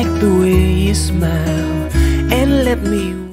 Like the way you smile and let me